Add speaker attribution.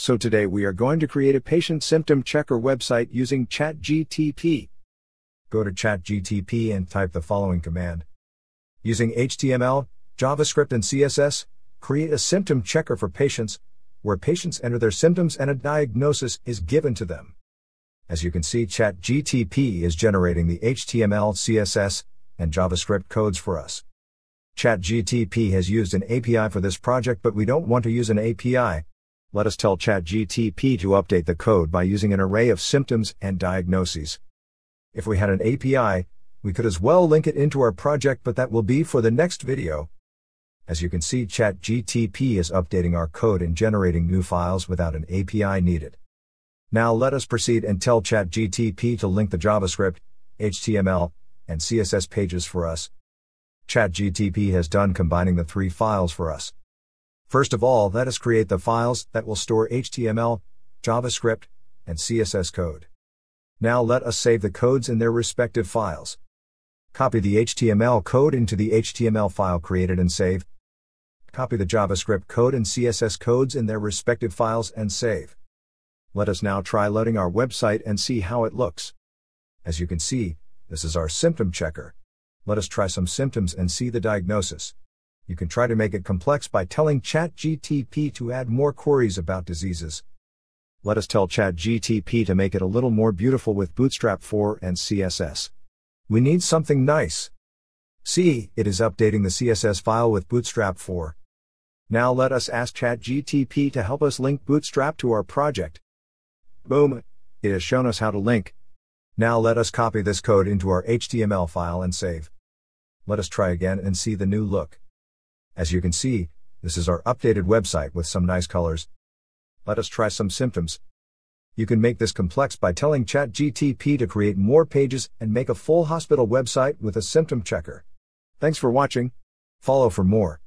Speaker 1: So today we are going to create a patient symptom checker website using ChatGTP. Go to ChatGTP and type the following command. Using HTML, JavaScript and CSS, create a symptom checker for patients, where patients enter their symptoms and a diagnosis is given to them. As you can see, ChatGTP is generating the HTML, CSS, and JavaScript codes for us. ChatGTP has used an API for this project, but we don't want to use an API. Let us tell ChatGTP to update the code by using an array of symptoms and diagnoses. If we had an API, we could as well link it into our project, but that will be for the next video. As you can see, ChatGTP is updating our code and generating new files without an API needed. Now let us proceed and tell ChatGTP to link the JavaScript, HTML, and CSS pages for us. ChatGTP has done combining the three files for us. First of all, let us create the files that will store HTML, JavaScript, and CSS code. Now let us save the codes in their respective files. Copy the HTML code into the HTML file created and save. Copy the JavaScript code and CSS codes in their respective files and save. Let us now try loading our website and see how it looks. As you can see, this is our symptom checker. Let us try some symptoms and see the diagnosis. You can try to make it complex by telling ChatGTP to add more queries about diseases. Let us tell ChatGTP to make it a little more beautiful with Bootstrap 4 and CSS. We need something nice. See, it is updating the CSS file with Bootstrap 4. Now let us ask ChatGTP to help us link Bootstrap to our project. Boom! It has shown us how to link. Now let us copy this code into our HTML file and save. Let us try again and see the new look. As you can see, this is our updated website with some nice colors. Let us try some symptoms. You can make this complex by telling ChatGTP to create more pages and make a full hospital website with a symptom checker. Thanks for watching. Follow for more.